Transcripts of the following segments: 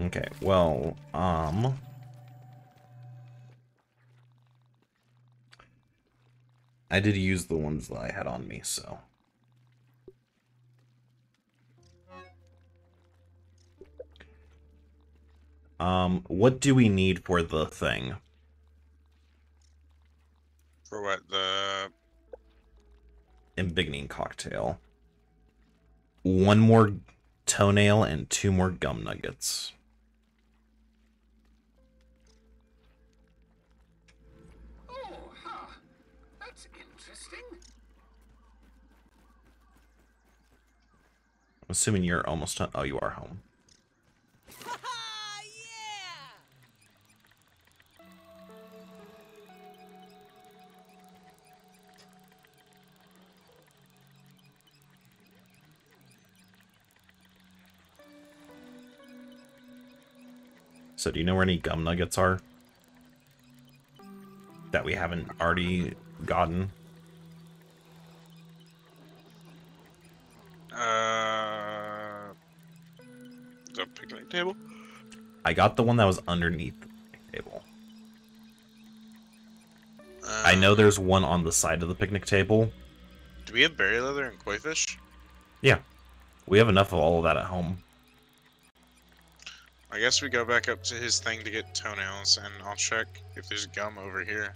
Okay, well, um... I did use the ones that I had on me, so... Um, what do we need for the thing? For what? The Embiggening cocktail. One more toenail and two more gum nuggets. Assuming you're almost home. Oh, you are home. So do you know where any gum nuggets are? That we haven't already gotten? I got the one that was underneath the table. Uh, I know there's one on the side of the picnic table. Do we have berry leather and koi fish? Yeah. We have enough of all of that at home. I guess we go back up to his thing to get toenails, and I'll check if there's gum over here.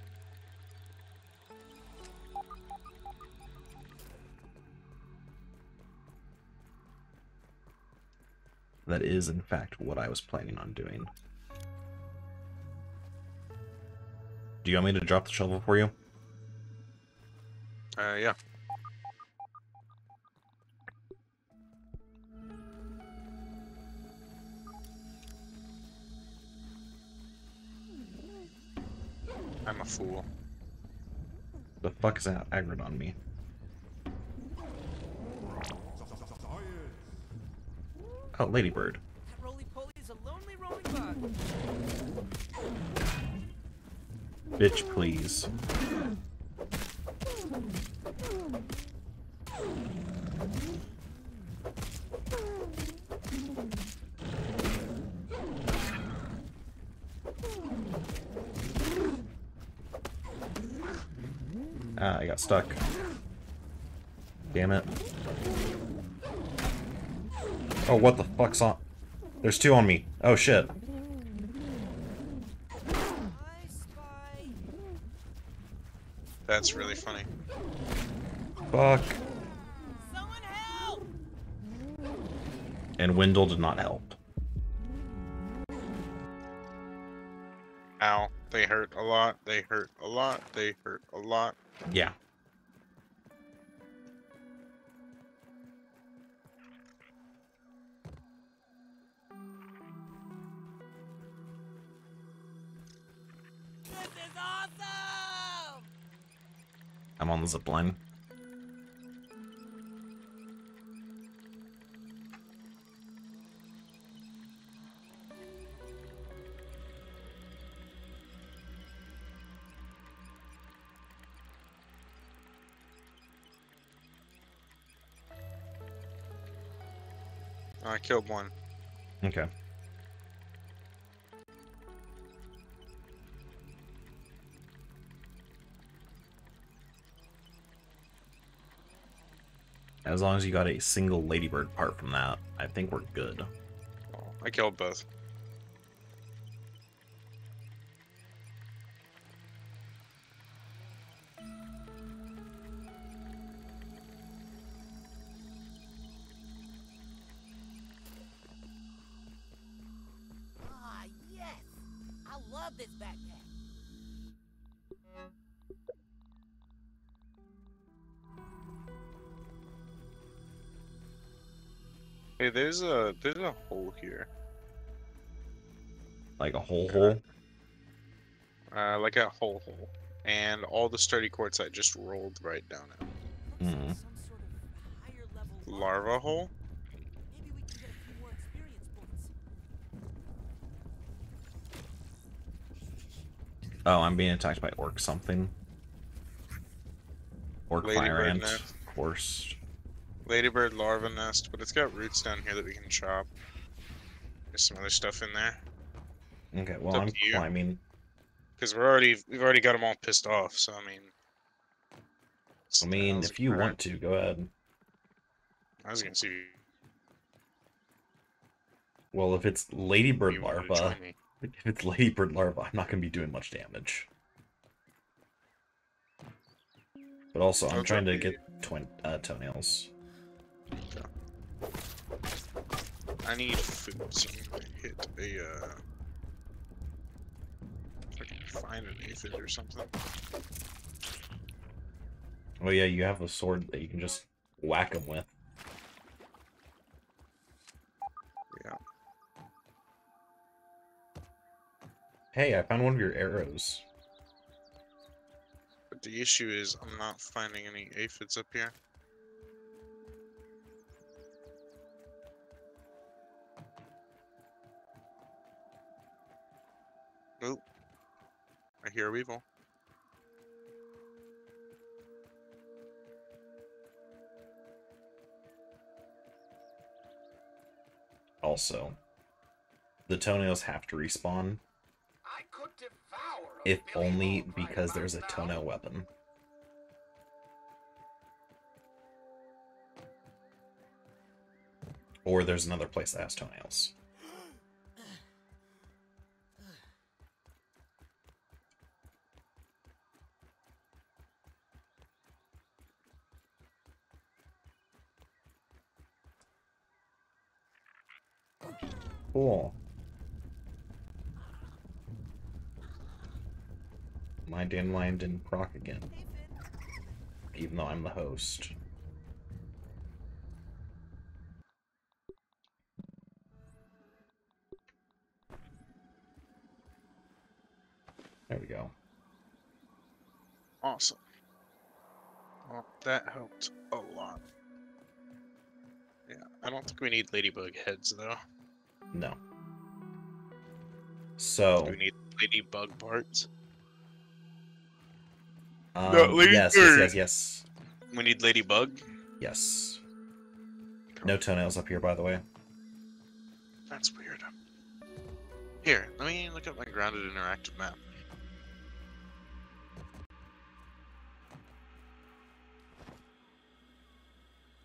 That is, in fact, what I was planning on doing. Do you want me to drop the shovel for you? Uh, yeah. I'm a fool. The fuck is that aggroed on me? Oh, Ladybird. Bitch, please. Ah, I got stuck. Damn it. Oh, what the fuck's on? There's two on me. Oh, shit. That's really funny. Fuck. Someone help! And Wendell did not help. Ow. They hurt a lot. They hurt a lot. They hurt a lot. Yeah. I'm on the zipline. I killed one. Okay. As long as you got a single ladybird part from that, I think we're good. I killed both. There's a there's a hole here. Like a whole hole. Uh, like a hole hole. And all the sturdy quartzite just rolled right down it. Some sort of higher level Larva hole? Maybe we can get a few more experience points. Oh, I'm being attacked by orc something. Orc Ladybird fire ant, of course. Ladybird larva nest, but it's got roots down here that we can chop. There's some other stuff in there Okay, well I'm climbing. because we're already we've already got them all pissed off. So I mean, I mean, if you want to, go ahead. I was gonna see if Well, if it's ladybird you larva, if it's ladybird larva, I'm not gonna be doing much damage. But also, I'm trying to get twin uh, toenails. I need food. So I'm gonna hit a. Uh, if I can find an aphid or something. Oh yeah, you have a sword that you can just whack them with. Yeah. Hey, I found one of your arrows. But the issue is, I'm not finding any aphids up here. I hear a weevil. Also, the toenails have to respawn, I could devour if only because there's a now. toenail weapon. Or there's another place that has toenails. Cool. My dandelion didn't proc again, even though I'm the host. There we go. Awesome. Well, that helped a lot. Yeah, I don't think we need ladybug heads though. No. So, Do we need ladybug parts? um, lady yes, yes, yes, yes, We need ladybug. yes. No toenails up here, by the way. That's weird. Here, let me look up my grounded interactive map.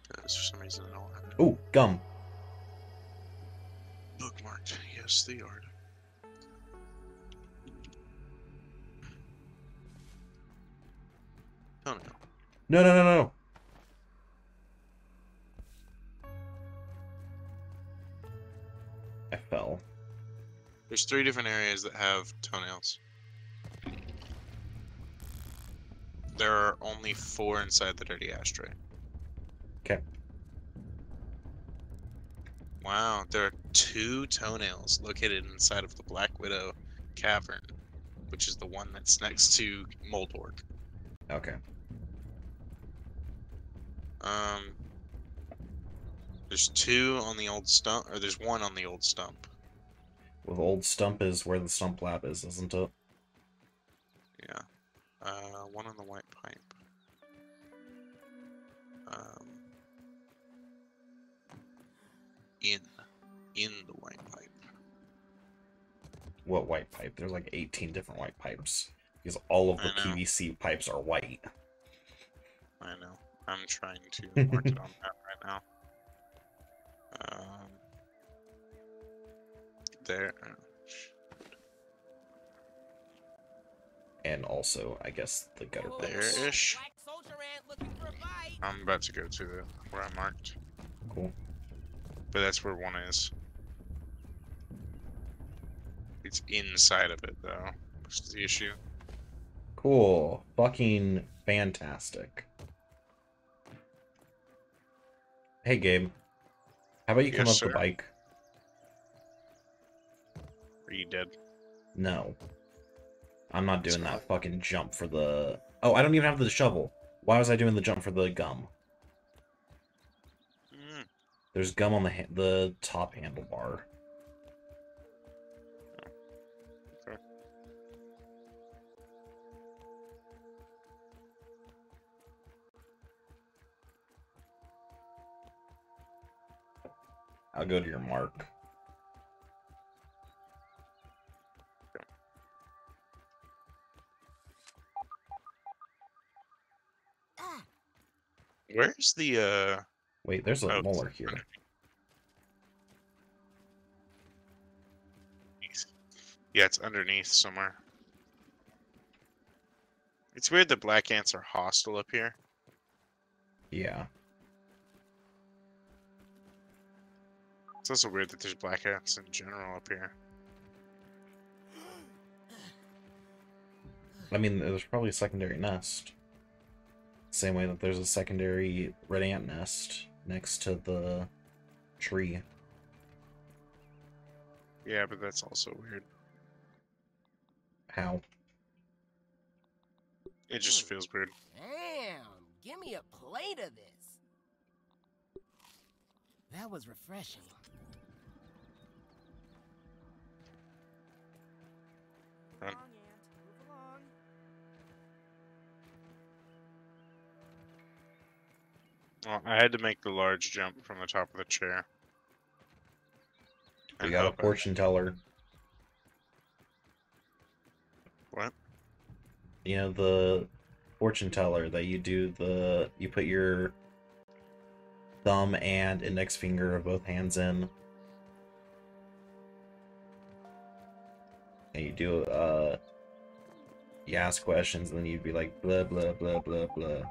Because for some reason I don't have it Oh, gum. The yard. Oh no. No, no, no, no. I fell. There's three different areas that have toenails. There are only four inside the dirty ashtray. 'Kay. Wow, there are two toenails located inside of the Black Widow cavern, which is the one that's next to Moldorc. Okay. Um, there's two on the old stump, or there's one on the old stump. Well, the old stump is where the stump lab is, isn't it? Yeah. Uh, one on the white pipe. Um, in, in the white pipe. What white pipe? There's like 18 different white pipes. Because all of the PVC pipes are white. I know. I'm trying to mark it on that right now. Um, there. uh, And also, I guess, the gutter Whoa, whoa, pipes. whoa. There-ish. Black soldier ant looking for a fight. I'm about to go to the where I marked, Cool. But that's where one is. It's inside of it though, which is the issue. Cool. Fucking fantastic. Hey, Gabe. How about you come Yes, up the bike? Are you dead? No. I'm not doing that fucking jump for the... Oh, I don't even have the shovel. Why was I doing the jump for the gum? There's gum on the ha the top handlebar. Okay. I'll go to your mark. Ah. Where's the uh Wait, there's a Oh, molar here. Yeah, it's underneath somewhere. It's weird that black ants are hostile up here. Yeah. It's also weird that there's black ants in general up here. I mean, there's probably a secondary nest. Same way that there's a secondary red ant nest next to the tree. Yeah, but that's also weird. How? It just feels weird. Hmm. Damn, give me a plate of this. That was refreshing. Well, I had to make the large jump from the top of the chair. We And got a fortune teller. What? You know the fortune teller that you do the you put your thumb and index finger of both hands in. And you do uh you ask questions and then you'd be like blah blah blah blah blah.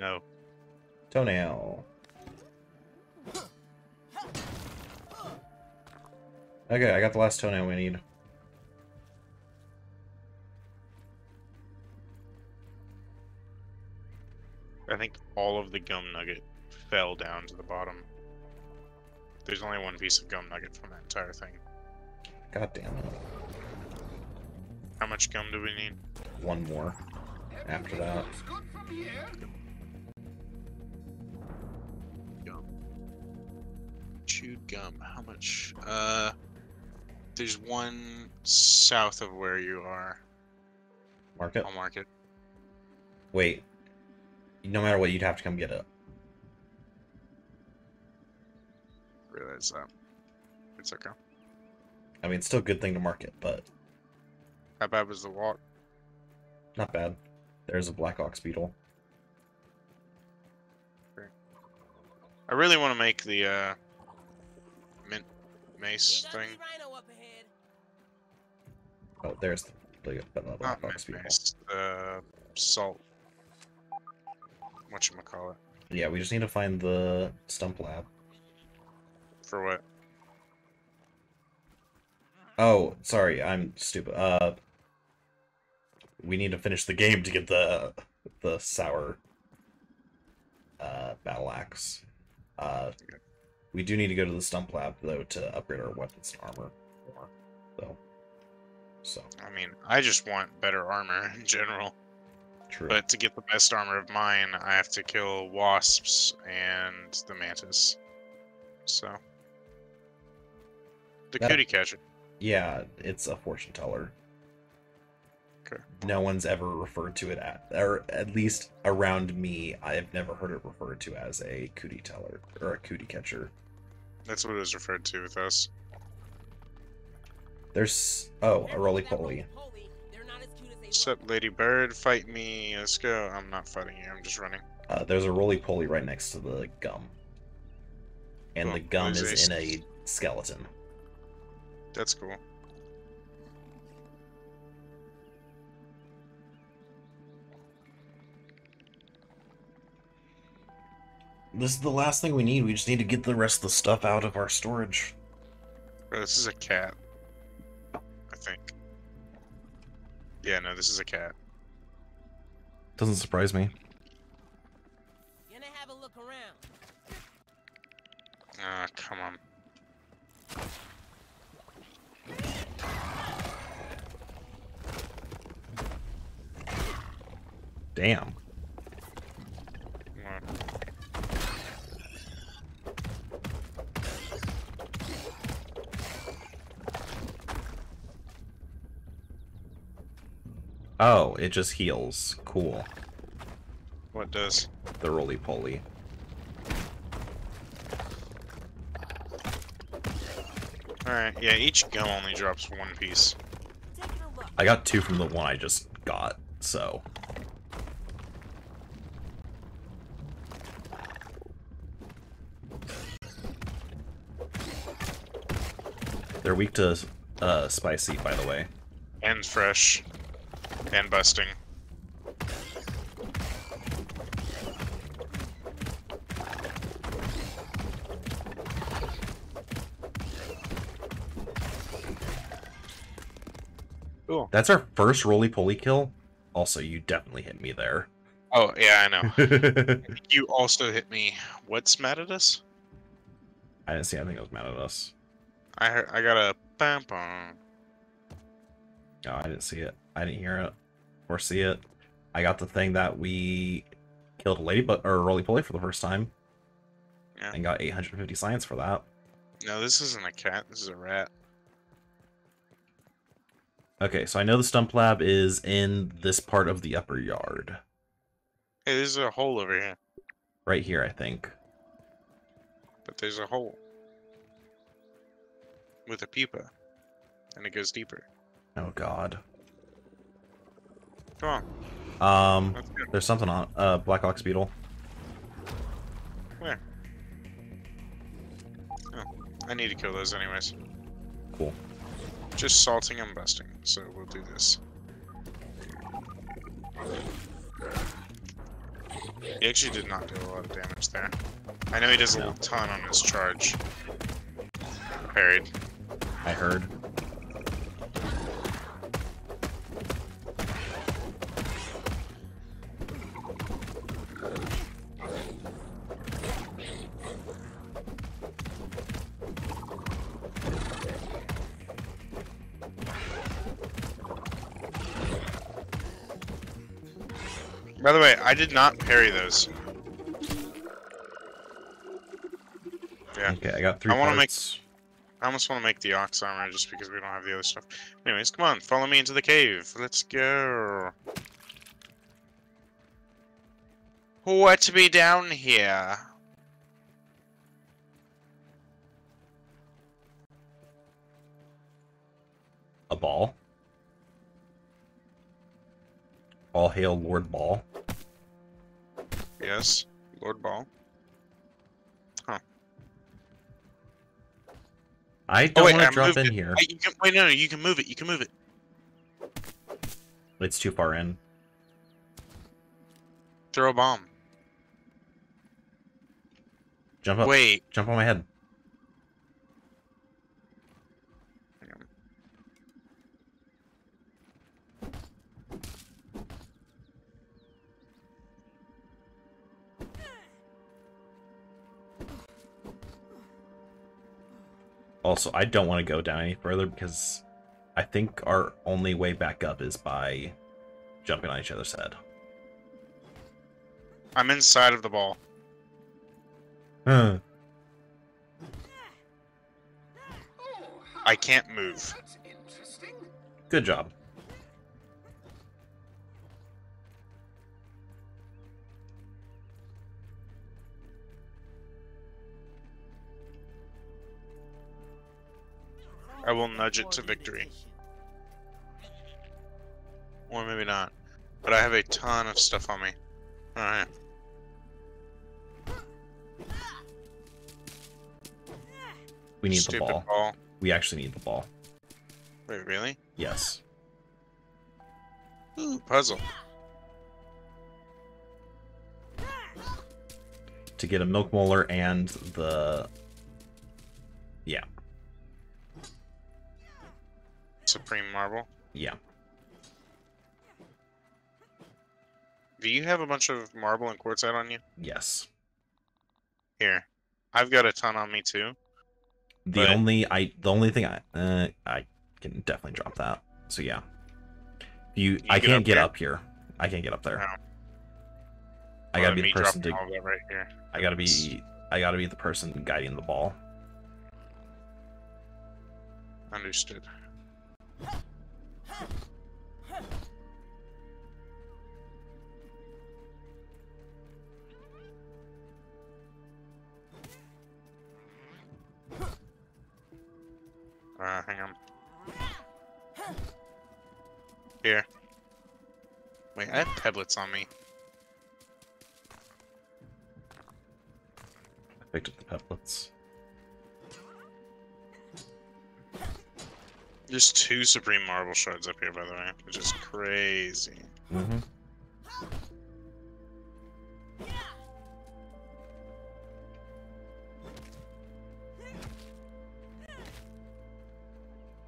No. Toenail. Okay, I got the last toenail we need. I think all of the gum nugget fell down to the bottom. There's only one piece of gum nugget from that entire thing. God damn it. How much gum do we need? One more. After that. Gum. How much? Uh, there's one south of where you are. Mark it. I'll mark it. Wait. No matter what, you'd have to come get it. Realize that. It's okay. I mean, it's still a good thing to mark it, but How bad was the walk? not bad. There's a black ox beetle. I really want to make the uh, mace thing. ugly rhino up ahead. Oh, there's the, the, the Not black mint ox mace. The salt. What you call it? Yeah, we just need to find the stump lab. For what? Oh, sorry, I'm stupid. Uh, we need to finish the game to get the the sour uh battle axe. Uh, we do need to go to the stump lab though to upgrade our weapons and armor more, though. So I mean, I just want better armor in general. true. But to get the best armor of mine, I have to kill wasps and the mantis. So. The That- cootie catcher. Yeah, it's a fortune teller. Okay. No one's ever referred to it at, or at least around me, I've never heard it referred to as a cootie teller or a cootie catcher. That's what it was referred to with us. There's oh, a roly poly. roly-poly. They're not as cute as they What's up, Lady Bird? Fight me. Let's go. I'm not fighting you. I'm just running. Uh, there's a roly poly right next to the gum, and the gum There's is a- in a skeleton. That's cool. This is the last thing we need. We just need to get the rest of the stuff out of our storage. Bro, this is a cat. I think. Yeah, no, this is a cat. Doesn't surprise me. Gonna have a look around. Ah, come on. Damn. Oh, it just heals. Cool. What does? The roly-poly. Alright, yeah, each gum only drops one piece. I got two from the one I just got, so... They're weak to uh, spicy, by the way. And fresh. And busting. Cool. That's our first roly poly kill. Also, you definitely hit me there. Oh, yeah, I know. You also hit me. What's mad at us? I didn't see anything that was mad at us. I heard, I got a bam bam. No, I didn't see it. I didn't hear it or see it. I got the thing that we killed a ladybug or a roly poly for the first time Yeah. and got 850 science for that. No, this isn't a cat. This is a rat. Okay, so I know the stump lab is in this part of the upper yard. Hey, there's a hole over here. Right here, I think. But there's a hole. With a pupa. And it goes deeper. Oh god. Come on, Um, there's something on uh Black Ox Beetle. Where? Oh, I need to kill those anyways. Cool. Just salting and busting, so we'll do this. He actually did not do a lot of damage there. I know he does a No. ton on his charge. Parried. I heard. By the way, I did not parry those. Yeah. Okay, I got three I wanna make- I almost want to make the ox armor just because we don't have the other stuff. Anyways, come on, follow me into the cave. Let's go. What to be down here? a ball. All hail Lord Ball. Yes, Lord Ball. Huh. I oh, don't wait, want to drop in it. here. You can, wait, no, no, you can move it. You can move it. It's too far in. Throw a bomb. Jump up. Wait. Jump on my head. Also, I don't want to go down any further because I think our only way back up is by jumping on each other's head. I'm inside of the ball. Huh. I can't move. Good job. I will nudge it to victory. Or maybe not. But I have a ton of stuff on me. Alright. We need Stupid the ball. ball. We actually need the ball. Wait, really? Yes. Ooh, puzzle. To get a milk molar and the Supreme Marble. yeah. Do you have a bunch of marble and quartzite on you? Yes. Here. I've got a ton on me too. The But- only I the only thing I uh, I can definitely drop that. So yeah. You, I get can't get there? up here. I can't get up there. No. I gotta be the person to right here. I gotta be I gotta be the person guiding the ball. Understood. Uh, hang on. Here. Wait, I have pebblets on me. I picked up the pebblets. There's two Supreme Marble Shards up here, by the way, which is crazy. Mm-hmm.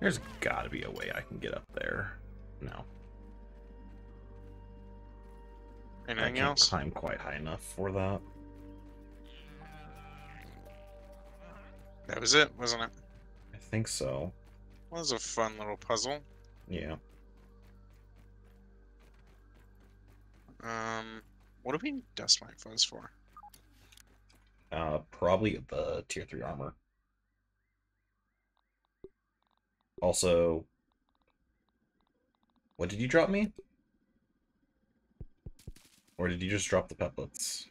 There's gotta be a way I can get up there. No. I Anything can't else? climb quite high enough for that. That was it, wasn't it? I think so. That was a fun little puzzle. Yeah. Um, what do we need Dust Mite Fuzz for? Uh, probably the tier three armor. Also, what did you drop me? Or did you just drop the pebblets?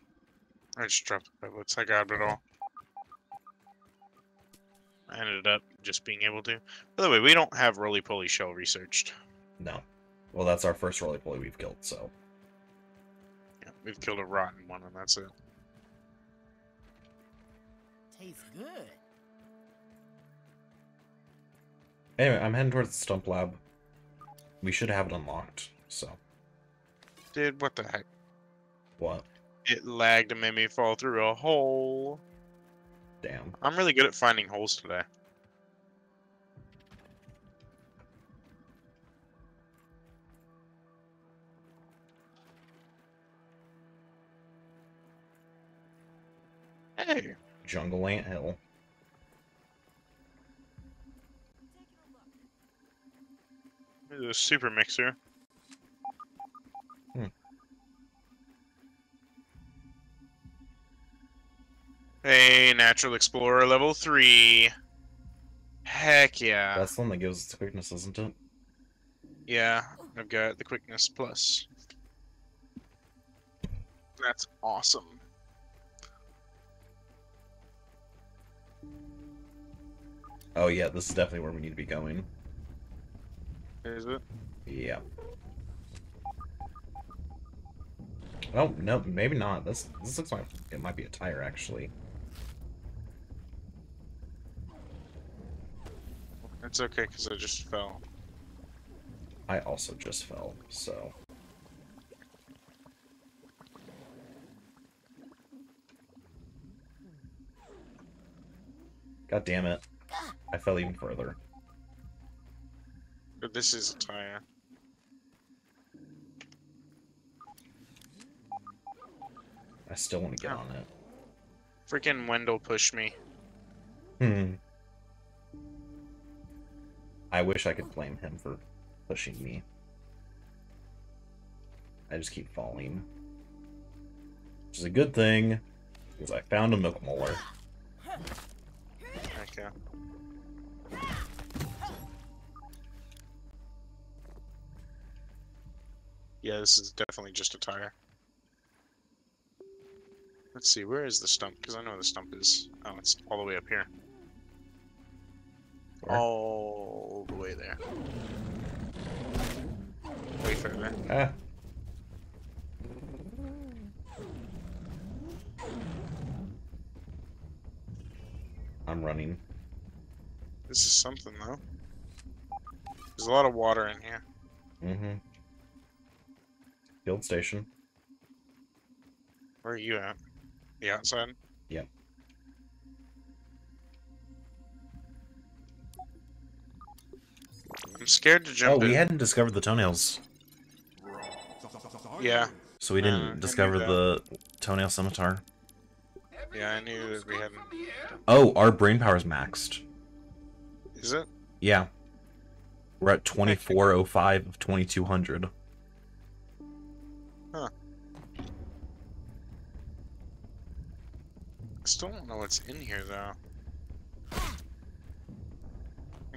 I just dropped the pellets. I grabbed it all. I ended up just being able to. By the way, we don't have Roly Poly Shell researched. No. Well, that's our first roly poly we've killed, so. Yeah, we've killed a rotten one, and that's it. Tastes good. Anyway, I'm heading towards the stump lab. We should have it unlocked, so. Dude, what the heck? What? It lagged and made me fall through a hole. Damn. I'm really good at finding holes today. Hey, Jungle Ant Hill. This is a super mixer. Hey, Natural Explorer level 3. Heck yeah. That's the one that gives us the quickness, isn't it? Yeah, I've got the quickness plus. That's awesome. Oh yeah, this is definitely where we need to be going. Is it? Yeah. Oh, no, maybe not. This this looks like it might be a tire, actually. It's okay because I just fell. I also just fell, so... God damn it. I fell even further. But this is a tire. I still want to get Oh. on it. Freaking Wendell pushed me. Hmm. I wish I could blame him for pushing me. I just keep falling. Which is a good thing, because I found a milk molar. Okay. Yeah, this is definitely just a tire. Let's see, where is the stump? Because I know where the stump is. Oh, it's all the way up here. Where? The way there. Way further. Ah. I'm running. This is something, though. There's a lot of water in here. Mm-hmm. Field station. Where are you at? The outside? Yep. I'm scared to jump. Oh, jump we in. hadn't discovered the toenails, Yeah, so we Uh, didn't knew discover the toenail scimitar. Yeah, I knew that we hadn't- Oh, our brain power's maxed. is it? Yeah. We're at 2405 of 2200. I still don't know what's in here though.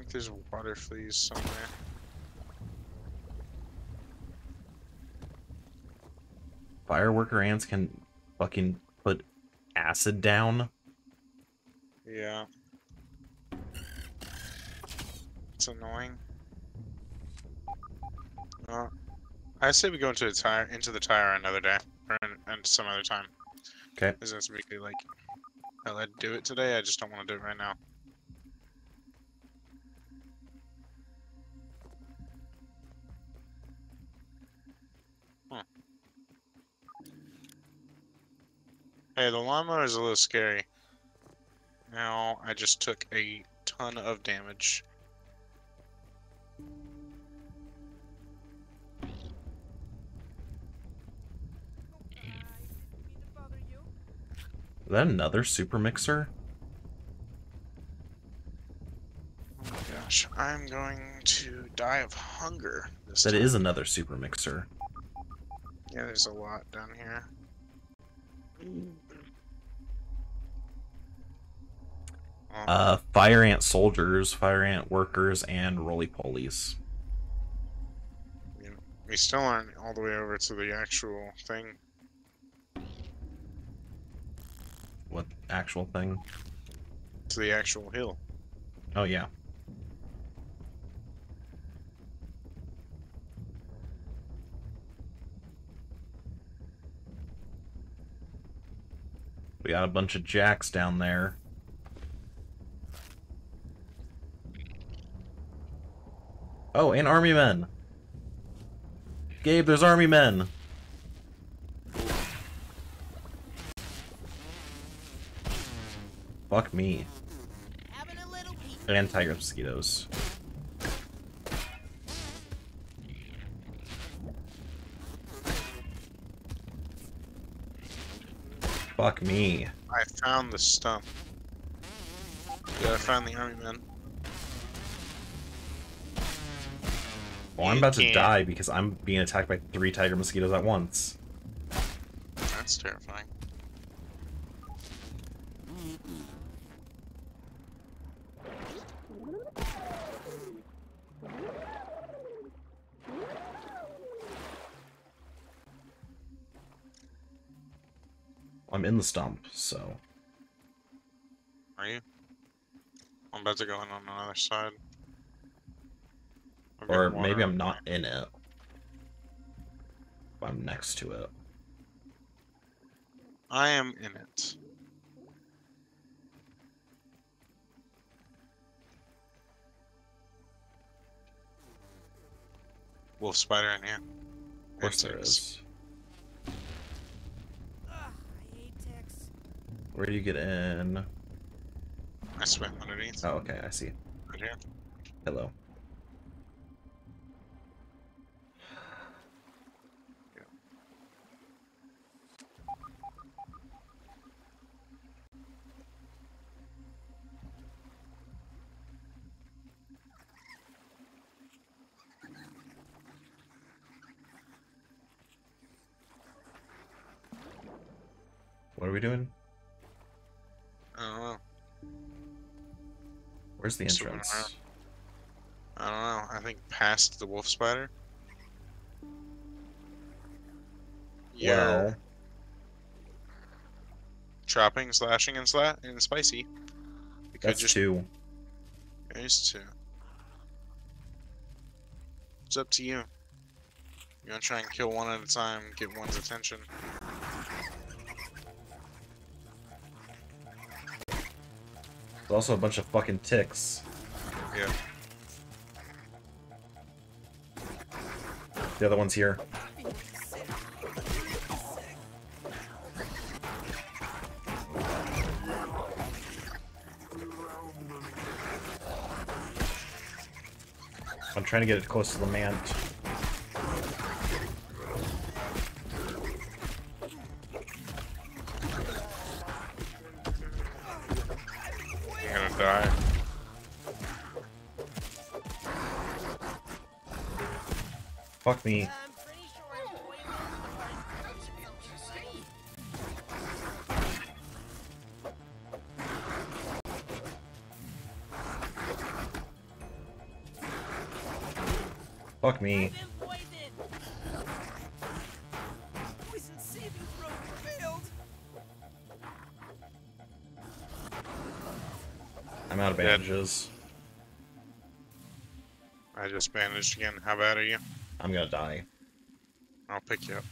I think there's water fleas somewhere. Fireworker ants can fucking put acid down. Yeah. It's annoying. Uh, I say we go into the tire into the tire another day or an, and some other time. Okay. Because that's really like I'd do it today, I just don't want to do it right now. Hey, the lawnmower is a little scary. Now I just took a ton of damage. I didn't mean to bother you. Is that another super mixer? Oh my gosh, I'm going to die of hunger. This That time. is another super mixer. Yeah, there's a lot down here. Mm. Uh, fire ant soldiers, fire ant workers, and roly polies. we still aren't all the way over to the actual thing. What actual thing? To the actual hill. Oh yeah. We got a bunch of jacks down there. Oh, and army men. Gabe, there's army men. Fuck me. And tiger mosquitoes. Fuck me. I found the stump. Yeah, I found the army men. Well, I'm about to die because I'm being attacked by three tiger mosquitoes at once. That's terrifying. I'm in the stump, so. Are you? I'm about to go in on the other side. I've Or maybe I'm not in it. I'm next to it. I am in it. Wolf spider in here. Of course there is. Ugh, I hate ticks. Where do you get in? I swim underneath. Oh, okay, I see. Right here. Hello. Where's the entrance? I don't know. I think past the wolf spider. Yeah. Well, Chopping, slashing, and sla- and spicy. That's just two. There's two. It's up to you. You wanna try and kill one at a time, get one's attention. There's also a bunch of fucking ticks. Yeah. The other one's here. I'm trying to get it close to the mant. Me. I'm pretty sure I'm poisoned. That's interesting. Fuck me. I've been poisoned. Poison saving throw failed. I'm out of bandages. I just bandaged again. How bad are you? I'm gonna die. I'll pick you up.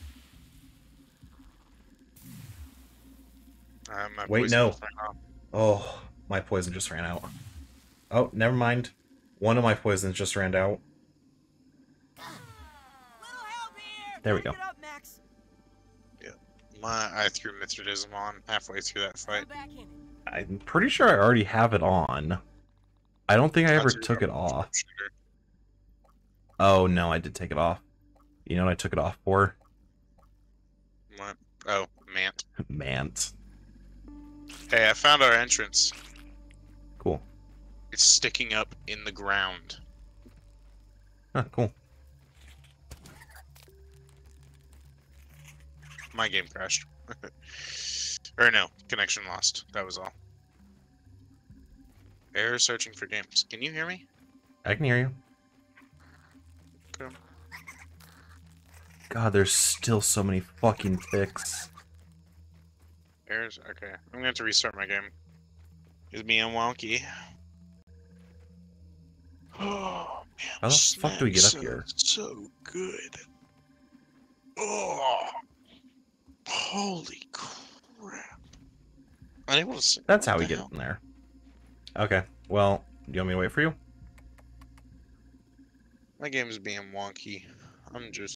Uh, my Wait, no. just ran off. Oh, my poison just ran out. Oh, never mind. One of my poisons just ran out. Little help here. There we go. it up, Max. My, I threw Mithridism on halfway through that fight. back in it. I'm pretty sure I already have it on. I don't think I ever took it off. shooter. Oh no, I did take it off. You know what I took it off for? What? Oh, Mant. Mant. Hey, I found our entrance. Cool. It's sticking up in the ground. Huh, cool. My game crashed. or no, connection lost. That was all. Error searching for games. Can you hear me? I can hear you. God, there's still so many fucking ticks. Errors. Okay, I'm gonna have to restart my game. It's being wonky. Oh man, How the fuck do we get up snacks here? So good. Oh, holy crap! Unable to. see- That's how we get in there. Okay. Well, do you want me to wait for you? My game is being wonky. I'm just